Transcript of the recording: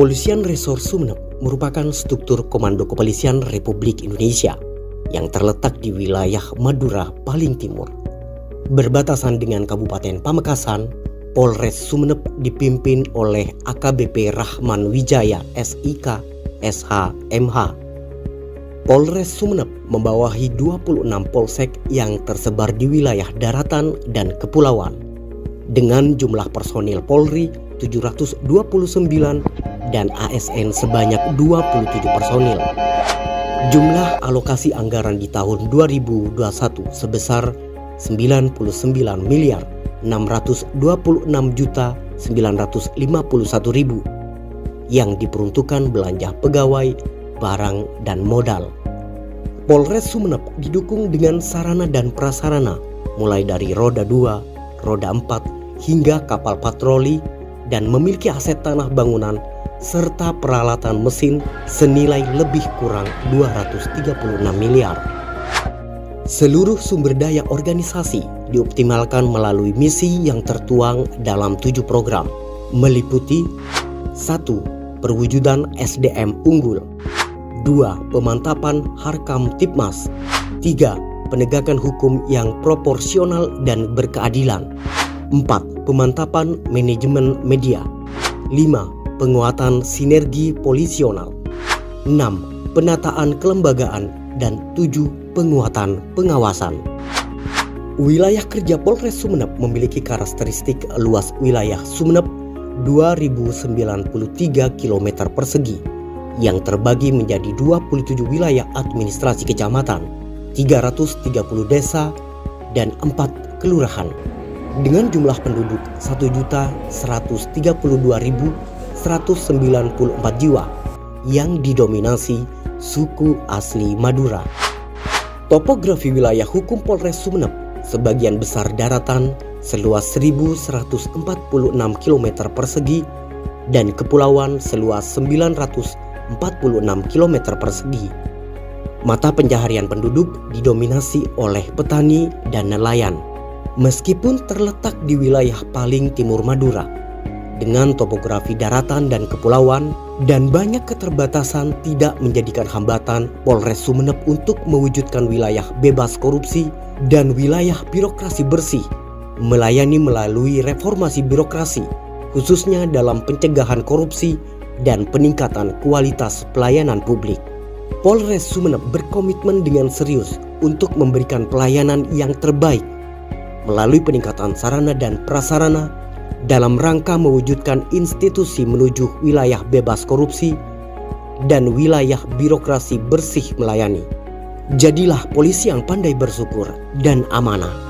Kepolisian Resor Sumeneb merupakan struktur Komando Kepolisian Republik Indonesia yang terletak di wilayah Madura paling timur. Berbatasan dengan Kabupaten Pamekasan, Polres Sumeneb dipimpin oleh AKBP Rahman Wijaya SIK SH MH. Polres Sumeneb membawahi 26 polsek yang tersebar di wilayah daratan dan kepulauan dengan jumlah personil Polri 729 dan ASN sebanyak 27 personil. Jumlah alokasi anggaran di tahun 2021 sebesar 99 miliar 626 juta 951 ribu yang diperuntukkan belanja pegawai, barang, dan modal. Polres Sumeneb didukung dengan sarana dan prasarana mulai dari roda 2, roda 4, hingga kapal patroli dan memiliki aset tanah bangunan serta peralatan mesin senilai lebih kurang 236 miliar. Seluruh sumber daya organisasi dioptimalkan melalui misi yang tertuang dalam tujuh program, meliputi 1. Perwujudan SDM unggul 2. Pemantapan Harkam Tipmas 3. Penegakan hukum yang proporsional dan berkeadilan 4. Pemantapan manajemen media 5. Penguatan sinergi polisional 6. Penataan kelembagaan dan 7. Penguatan pengawasan Wilayah kerja Polres Sumeneb memiliki karakteristik luas wilayah Sumeneb 2093 km persegi yang terbagi menjadi 27 wilayah administrasi kecamatan, 330 desa, dan 4 kelurahan dengan jumlah penduduk 1.132.194 jiwa yang didominasi suku asli Madura. Topografi wilayah hukum Polres Sumeneb sebagian besar daratan seluas 1146 km persegi dan kepulauan seluas 946 km persegi. Mata pencaharian penduduk didominasi oleh petani dan nelayan meskipun terletak di wilayah paling timur Madura dengan topografi daratan dan kepulauan dan banyak keterbatasan tidak menjadikan hambatan Polres Sumeneb untuk mewujudkan wilayah bebas korupsi dan wilayah birokrasi bersih melayani melalui reformasi birokrasi khususnya dalam pencegahan korupsi dan peningkatan kualitas pelayanan publik. Polres Sumeneb berkomitmen dengan serius untuk memberikan pelayanan yang terbaik melalui peningkatan sarana dan prasarana dalam rangka mewujudkan institusi menuju wilayah bebas korupsi dan wilayah birokrasi bersih melayani. Jadilah polisi yang pandai bersyukur dan amanah.